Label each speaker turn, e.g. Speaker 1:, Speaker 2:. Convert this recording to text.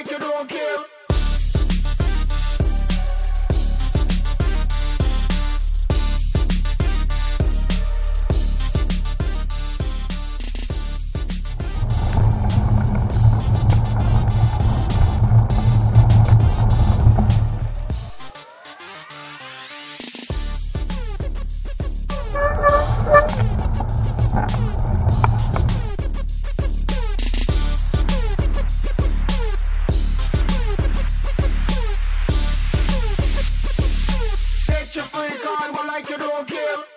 Speaker 1: like you don't care. like you don't care.